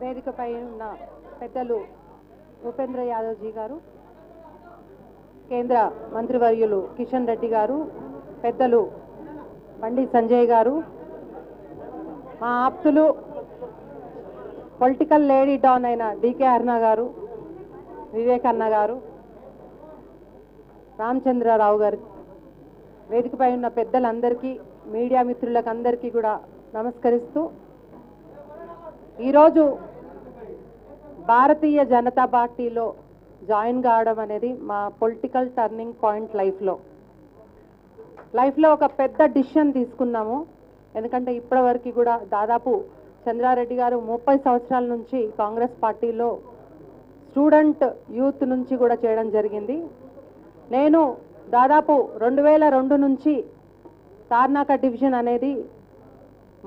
వేదికపై ఉన్న పెద్దలు ఉపేంద్ర యాదవ్జీ గారు కేంద్ర మంత్రివర్యులు కిషన్ రెడ్డి గారు పెద్దలు బండి సంజయ్ గారు మా ఆప్తులు పొలిటికల్ లేడీ డాన్ అయిన డికే అర్ణ గారు వివేక్ అన్న గారు రామచంద్రరావు గారు వేదికపై ఉన్న పెద్దలందరికీ మీడియా మిత్రులకు అందరికీ కూడా నమస్కరిస్తూ ఈరోజు భారతీయ జనతా పార్టీలో జాయిన్ కావడం అనేది మా పొలిటికల్ టర్నింగ్ పాయింట్ లైఫ్లో. లైఫ్లో ఒక పెద్ద డిసిషన్ తీసుకున్నాము. ఎందుకంటే ఇప్పటివరకు కూడా దాదాపు చంద్రారెడ్డి గారు ముప్పై సంవత్సరాల నుంచి కాంగ్రెస్ పార్టీలో స్టూడెంట్ యూత్ నుంచి కూడా చేయడం జరిగింది. నేను దాదాపు రెండు వేల రెండు నుంచి తార్నాక డివిజన్ అనేది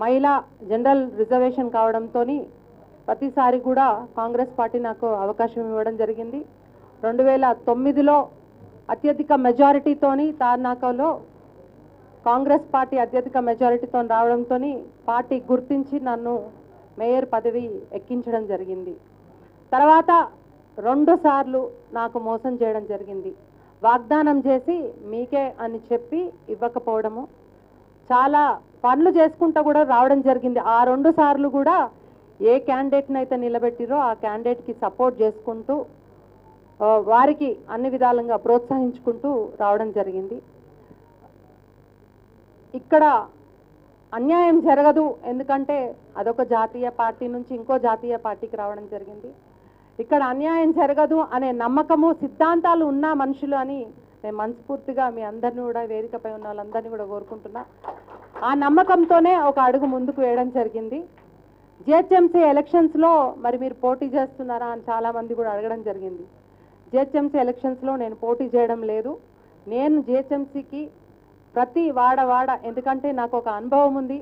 మహిళా జనరల్ రిజర్వేషన్ కావడంతో ప్రతిసారి కూడా కాంగ్రెస్ పార్టీ నాకు అవకాశం ఇవ్వడం జరిగింది. రెండు వేల తొమ్మిదిలో అత్యధిక మెజారిటీతోని తార్నాకలో కాంగ్రెస్ పార్టీ అత్యధిక మెజారిటీతో రావడంతో పార్టీ గుర్తించి నన్ను మేయర్ పదవి ఎక్కించడం జరిగింది. తర్వాత రెండు సార్లు నాకు మోసం చేయడం జరిగింది. వాగ్దానం చేసి మీకే అని చెప్పి ఇవ్వకపోవడము చాలా పనులు చేసుకుంటూ కూడా రావడం జరిగింది. ఆ రెండు సార్లు కూడా ఏ క్యాండిడేట్ని అయితే నిలబెట్టిరో ఆ క్యాండిడేట్కి సపోర్ట్ చేసుకుంటూ వారికి అన్ని విధాలుగా ప్రోత్సహించుకుంటూ రావడం జరిగింది. ఇక్కడ అన్యాయం జరగదు. ఎందుకంటే అదొక జాతీయ పార్టీ నుంచి ఇంకో జాతీయ పార్టీకి రావడం జరిగింది. ఇక్కడ అన్యాయం జరగదు అనే నమ్మకము సిద్ధాంతాలు ఉన్న మనుషులు అని మేము మనస్ఫూర్తిగా మీ అందరిని కూడా వేదికపై ఉన్న వాళ్ళందరినీ కూడా కోరుకుంటున్నా. ఆ నమ్మకంతోనే ఒక అడుగు ముందుకు వేయడం జరిగింది. జిహెచ్ఎంసీ ఎలక్షన్స్లో మరి మీరు పోటీ చేస్తున్నారా అని చాలామంది కూడా అడగడం జరిగింది. జిహెచ్ఎంసీ ఎలక్షన్స్లో నేను పోటీ చేయడం లేదు. నేను జిహెచ్ఎంసీకి ప్రతి వాడ వాడ ఎందుకంటే నాకు ఒక అనుభవం ఉంది.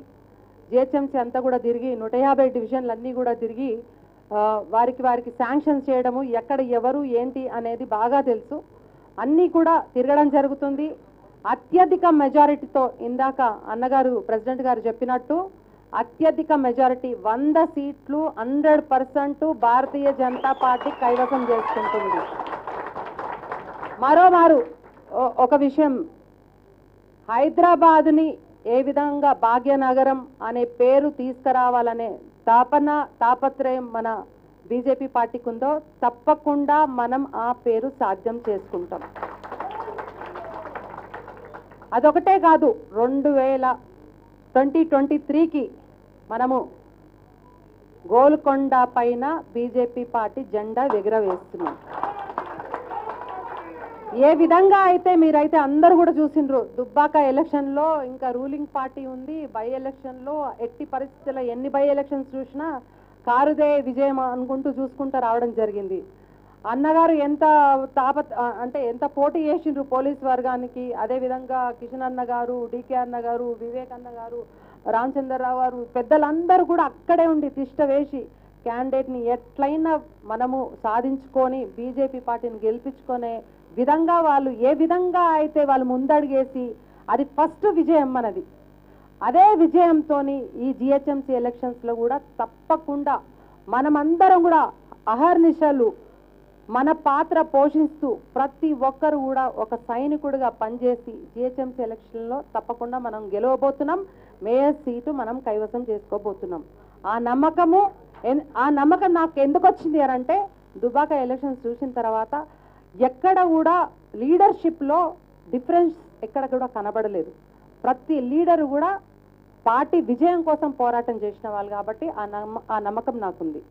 జిహెచ్ఎంసీ అంతా కూడా తిరిగి నూట యాభై డివిజన్లు అన్నీ కూడా తిరిగి వారికి వారికి శాంక్షన్ చేయడము ఎక్కడ ఎవరు ఏంటి అనేది బాగా తెలుసు. అన్నీ కూడా తిరగడం జరుగుతుంది. అత్యధిక మెజారిటీతో ఇందాక అన్నగారు ప్రెసిడెంట్ గారు చెప్పినట్టు అత్యధిక మెజారిటీ వంద సీట్లు hundred percent Bharatiya Janata Party కైవసం చేసుకుంటుంది. మరోమారు ఒక విషయం. హైదరాబాద్ని ఏ విధంగా భాగ్యనగరం అనే పేరు తీసుకురావాలనే తాపన తాపత్రయం మన బీజేపీ పార్టీకి ఉందో తప్పకుండా మనం ఆ పేరు సాధ్యం చేసుకుంటాం. అదొకటే కాదు రెండు వేల ట్వంటీ ట్వంటీ త్రీకి మనము గోల్కొండ పైన బీజేపీ పార్టీ జెండా ఎగురవేస్తున్నాం. ఏ విధంగా అయితే మీరైతే అందరూ కూడా చూసిండ్రు దుబ్బాక ఎలక్షన్లో ఇంకా రూలింగ్ పార్టీ ఉంది బై ఎలక్షన్లో ఎట్టి పరిస్థితుల్లో ఎన్ని బై ఎలక్షన్స్ చూసినా కారుదే విజయం అనుకుంటూ చూసుకుంటూ రావడం జరిగింది. అన్నగారు ఎంత తాప అంటే ఎంత పోటీ చేసిండ్రు పోలీస్ వర్గానికి? అదేవిధంగా కిషన్ అన్న గారు డికే అన్న గారు వివేక్ అన్న గారు రామచంద్రరావు గారు పెద్దలందరూ కూడా అక్కడే ఉండి తిష్ట వేసి క్యాండిడేట్ని ఎట్లయినా మనము సాధించుకొని బీజేపీ పార్టీని గెలిపించుకునే విధంగా వాళ్ళు ఏ విధంగా అయితే వాళ్ళు ముందడుగేసి అది ఫస్ట్ విజయం మనది. అదే విజయంతో ఈ జిహెచ్ఎంసీ ఎలక్షన్స్లో కూడా తప్పకుండా మనమందరం కూడా అహర్నిశలు మన పాత్ర పోషిస్తూ ప్రతి ఒక్కరు కూడా ఒక సైనికుడిగా పనిచేసి జిహెచ్ఎంసీ ఎలక్షన్లో తప్పకుండా మనం గెలవబోతున్నాం. మేయర్ సీటు మనం కైవసం చేసుకోబోతున్నాం. ఆ నమ్మకము ఎన్- ఆ నమ్మకం నాకు ఎందుకు వచ్చింది అని అంటే దుబాక ఎలక్షన్స్ చూసిన తర్వాత ఎక్కడ కూడా లీడర్షిప్లో డిఫరెన్స్ ఎక్కడ కూడా కనబడలేదు. ప్రతి లీడర్ కూడా పార్టీ విజయం కోసం పోరాటం చేసిన వాళ్ళు కాబట్టి ఆ నమ్మ ఆ నమ్మకం నాకుంది.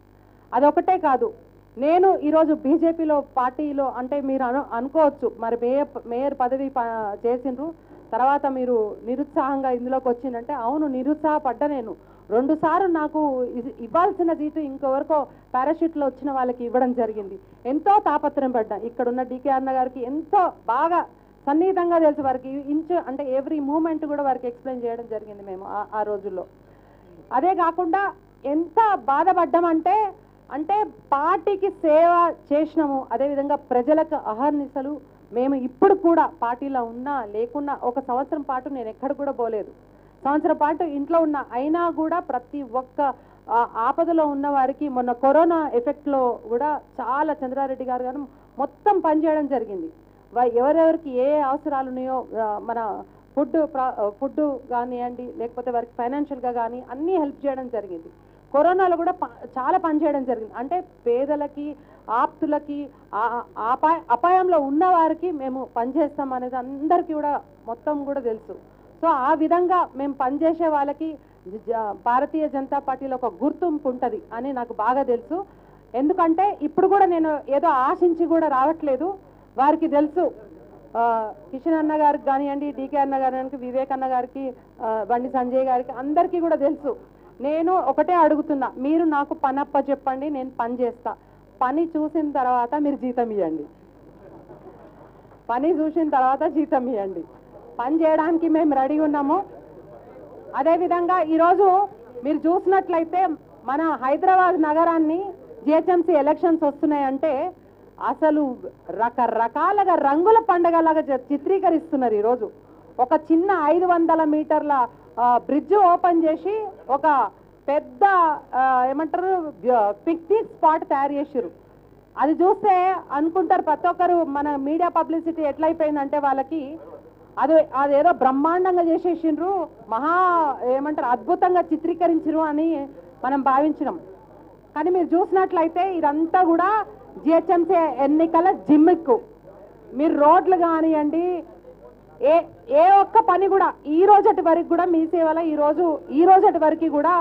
అదొకటే కాదు నేను ఈరోజు బీజేపీలో పార్టీలో అంటే మీరు అను అనుకోవచ్చు మరి మేయర్ మేయర్ పదవి ప- చేసిండ్రు తర్వాత మీరు నిరుత్సాహంగా ఇందులోకి వచ్చిందంటే అవును నిరుత్సాహపడ్డ నేను. రెండు సార్లు నాకు ఇవ్వాల్సిన జీటు ఇంకొవరకు పారాషూట్లో వచ్చిన వాళ్ళకి ఇవ్వడం జరిగింది. ఎంతో తాపత్రయం పడ్డా. ఇక్కడ ఉన్న డికే అన్న గారికి ఎంతో బాగా సన్నిహితంగా తెలుసు వారికి ఇంచు అంటే ఎవ్రీ మూమెంట్ కూడా వారికి ఎక్స్ప్లెయిన్ చేయడం జరిగింది మేము ఆ- ఆ రోజుల్లో. అదే కాకుండా ఎంత బాధపడ్డామంటే అంటే పార్టీకి సేవ చేసినాము అదేవిధంగా ప్రజలకు అహర్నిశలు మేము ఇప్పుడు కూడా పార్టీలో ఉన్నా లేకున్నా ఒక సంవత్సరం పాటు నేను ఎక్కడ కూడా పోలేదు. సంవత్సరం పాటు ఇంట్లో ఉన్న అయినా కూడా ప్రతి ఒక్క ఆపదలో ఉన్న వారికి మొన్న కరోనా ఎఫెక్ట్లో కూడా చాలా చంద్రారెడ్డి గారు గారు మొత్తం పనిచేయడం జరిగింది. ఎవరెవరికి ఏ అవసరాలు ఉన్నాయో మన ఫుడ్ ఫుడ్ కానివ్వండి లేకపోతే వారికి ఫైనాన్షియల్గా కానీ అన్నీ హెల్ప్ చేయడం జరిగింది. కరోనాలో కూడా చాలా పనిచేయడం జరిగింది. అంటే పేదలకి ఆప్తులకి అపాయ అపాయంలో ఉన్న వారికి మేము పనిచేస్తాం అనేది అందరికీ కూడా మొత్తం కూడా తెలుసు. సో ఆ విధంగా మేము పనిచేసే వాళ్ళకి భారతీయ జనతా పార్టీలో ఒక గుర్తింపు ఉంటుంది అని నాకు బాగా తెలుసు. ఎందుకంటే ఇప్పుడు కూడా నేను ఏదో ఆశించి కూడా రావట్లేదు. వారికి తెలుసు. కిషన్ అన్న గారికి కానివ్వండి డీకే అన్న గారికి వివేక్ అన్న గారికి బండి సంజయ్ గారికి అందరికీ కూడా తెలుసు. నేను ఒకటే అడుగుతున్నా మీరు నాకు పనప్ప చెప్పండి నేను పని చేస్తా. పని చూసిన తర్వాత మీరు జీతం ఇవ్వండి పని చూసిన తర్వాత జీతం ఇవ్వండి పని చేయడానికి మేము రెడీ ఉన్నాము. అదేవిధంగా ఈరోజు మీరు చూసినట్లయితే మన హైదరాబాద్ నగరాన్ని జిహెచ్ఎంసీ ఎలక్షన్స్ వస్తున్నాయంటే అసలు రకరకాలుగా రంగుల పండగలాగా చిత్రీకరిస్తున్నారు ఈరోజు. ఒక చిన్న ఐదు వందల మీటర్ల బ్రిడ్జ్ ఓపెన్ చేసి ఒక పెద్ద ఏమంటారు పిక్నిక్ స్పాట్ తయారు చేసారు అది చూస్తే అనుకుంటారు ప్రతి ఒక్కరు మన మీడియా పబ్లిసిటీ ఎట్లయిపోయిందంటే వాళ్ళకి అది అదేదో బ్రహ్మాండంగా చేసేసిండ్రు మహా ఏమంటారు అద్భుతంగా చిత్రీకరించరు అని మనం భావించినాం. కానీ మీరు చూసినట్లయితే ఇదంతా కూడా జిహెచ్ఎంసీ ఎన్నికల జిమ్మిక్కు. మీరు రోడ్లు కానివ్వండి ఏ ఏ ఒక్క పని కూడా ఈ రోజటి వరకు కూడా మీ సేవలో ఈ రోజు ఈ రోజటి వరకు కూడా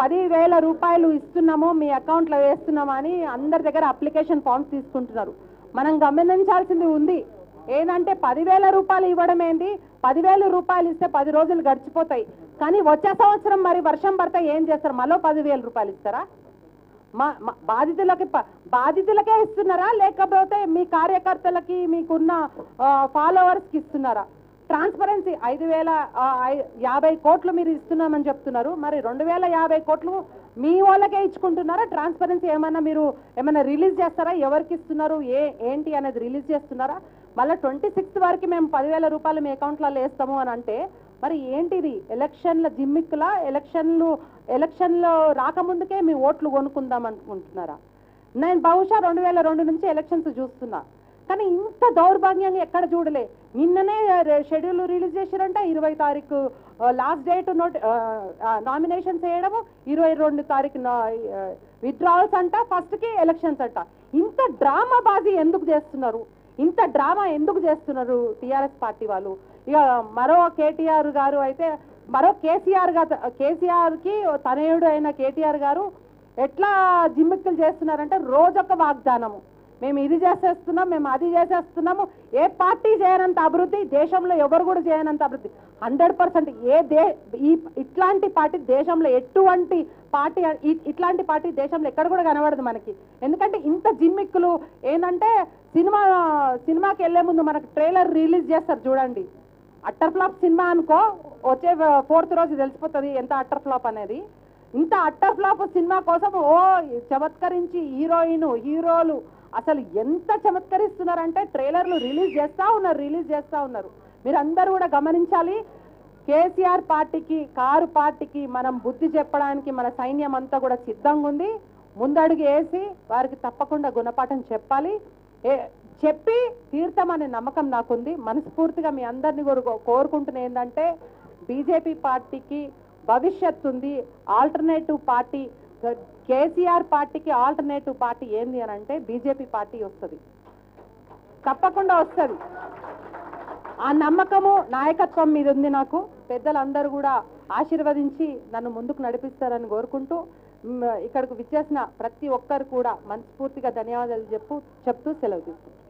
పదివేల రూపాయలు ఇస్తున్నాము మీ అకౌంట్లో వేస్తున్నామని అని అందరి దగ్గర అప్లికేషన్ ఫామ్స్ తీసుకుంటున్నారు. మనం గమనించాల్సింది ఉంది. ఏంటంటే పదివేల రూపాయలు ఇవ్వడం ఏంటి పదివేల రూపాయలు ఇస్తే పది రోజులు గడిచిపోతాయి. కానీ వచ్చే సంవత్సరం మరి వర్షం పడితే ఏం చేస్తారు? మళ్ళీ పదివేల రూపాయలు ఇస్తారా? మా బాధితులకి బాధితులకే ఇస్తున్నారా? లేకపోతే మీ కార్యకర్తలకి మీకున్న ఫాలోవర్స్కి ఇస్తున్నారా? ట్రాన్స్పరెన్సీ ఐదు వేల యాభై కోట్లు మీరు ఇస్తున్నామని చెప్తున్నారు. మరి రెండు వేల యాభై కోట్లు మీ వాళ్ళకే ఇచ్చుకుంటున్నారా? ట్రాన్స్పరెన్సీ ఏమన్నా మీరు ఏమైనా రిలీజ్ చేస్తారా? ఎవరికి ఇస్తున్నారు? ఏ ఏంటి అనేది రిలీజ్ చేస్తున్నారా? మళ్ళీ ట్వంటీ సిక్స్త్ వరకు మేము పదివేల రూపాయలు మీ అకౌంట్లలో వేస్తాము అని అంటే మరి ఏంటిది? ఎలక్షన్ల జిమ్మిక్కులా? ఎలక్షన్లు ఎలక్షన్లో రాకముందుకే మీ ఓట్లు కొనుక్కుందాం అనుకుంటున్నారా నేను బహుశా రెండు వేల రెండు నుంచి ఎలక్షన్స్ చూస్తున్నా. కానీ ఇంత దౌర్భాగ్యంగా ఎక్కడ చూడలే. నిన్ననే షెడ్యూల్ రిలీజ్ చేశారంట. ఇరవై తారీఖు లాస్ట్ డేట్ నోట్ నామినేషన్స్ వేయడము. ఇరవై రెండు తారీఖు విత్డ్రావల్స్ అంట. ఫస్ట్కి ఎలక్షన్స్ అంట. ఇంత డ్రామా బాజీ ఎందుకు చేస్తున్నారు? ఇంత డ్రామా ఎందుకు చేస్తున్నారు టీఆర్ఎస్ పార్టీ వాళ్ళు? ఇక మరో కేటీఆర్ గారు అయితే మరో కేసీఆర్ గారు కేసీఆర్కి తనయుడు అయిన కేటీఆర్ గారు ఎట్లా జిమ్మిక్కులు చేస్తున్నారంటే రోజొక వాగ్దానము. మేము ఇది చేసేస్తున్నాం మేము అది చేసేస్తున్నాము. ఏ పార్టీ చేయనంత అభివృద్ధి దేశంలో ఎవరు కూడా చేయనంత అభివృద్ధి. హండ్రెడ్ పర్సెంట్ ఏ దే ఈ ఇట్లాంటి పార్టీ దేశంలో ఎటువంటి పార్టీ ఇట్లాంటి పార్టీ దేశంలో ఎక్కడ కూడా కనబడదు మనకి. ఎందుకంటే ఇంత జిమ్మిక్కులు ఏంటంటే సినిమా సినిమాకి వెళ్ళే ముందు మనకు ట్రైలర్ రిలీజ్ చేస్తారు చూడండి. అట్టర్ ఫ్లాప్ సినిమా అనుకో వచ్చే ఫోర్త్ రోజు తెలిసిపోతుంది ఎంత అట్టర్ ఫ్లాప్ అనేది. ఇంత అట్టర్ ఫ్లాప్ సినిమా కోసం ఓ చమత్కరించి హీరోయిన్ హీరోలు అసలు ఎంత చమత్కరిస్తున్నారంటే ట్రైలర్లు రిలీజ్ చేస్తా ఉన్నారు రిలీజ్ చేస్తా ఉన్నారు. మీరందరూ కూడా గమనించాలి కేసీఆర్ పార్టీకి కారు పార్టీకి మనం బుద్ధి చెప్పడానికి మన సైన్యం అంతా కూడా సిద్ధంగా ఉంది ముందడుగు వేసి వారికి తప్పకుండా గుణపాఠం చెప్పాలి. ఏ చెప్పి తీర్థమనే నమ్మకం నాకుంది. మనస్ఫూర్తిగా మీ అందరిని కోరుకుంటున్న ఏంటంటే బీజేపీ పార్టీకి భవిష్యత్తు ఉంది. ఆల్టర్నేటివ్ పార్టీ కేసీఆర్ పార్టీకి ఆల్టర్నేటివ్ పార్టీ ఏంది అని అంటే బీజేపీ పార్టీ వస్తుంది. తప్పకుండా వస్తుంది. ఆ నమ్మకము నాయకత్వం మీద ఉంది నాకు. పెద్దలందరూ కూడా ఆశీర్వదించి నన్ను ముందుకు నడిపిస్తారని కోరుకుంటూ ఇక్కడికి విచ్చేసిన ప్రతి ఒక్కరు కూడా మనస్ఫూర్తిగా ధన్యవాదాలు చెప్పు చెప్తూ సెలవు తీసుకుంటాను